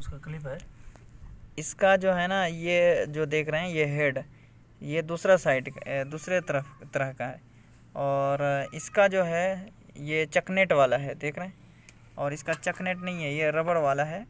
उसका क्लिप है। इसका जो है ना, ये जो देख रहे हैं, ये हेड ये दूसरा साइड दूसरे तरफ़, तरह का है। और इसका जो है, ये चकनेट वाला है, देख रहे हैं? और इसका चकनेट नहीं है, ये रबड़ वाला है।